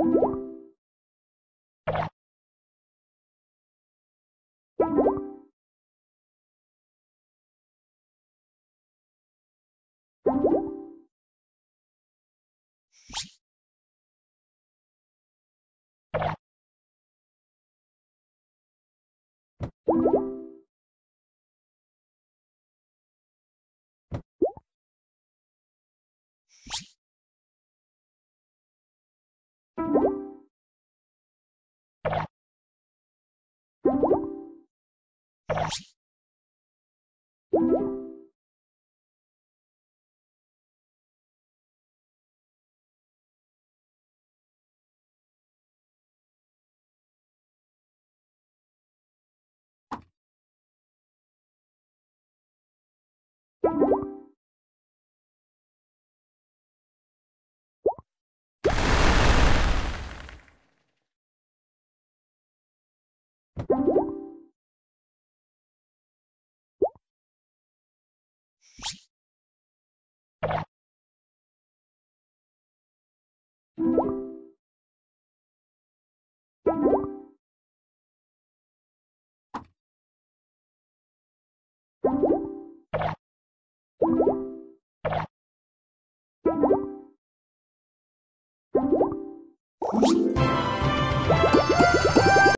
you you you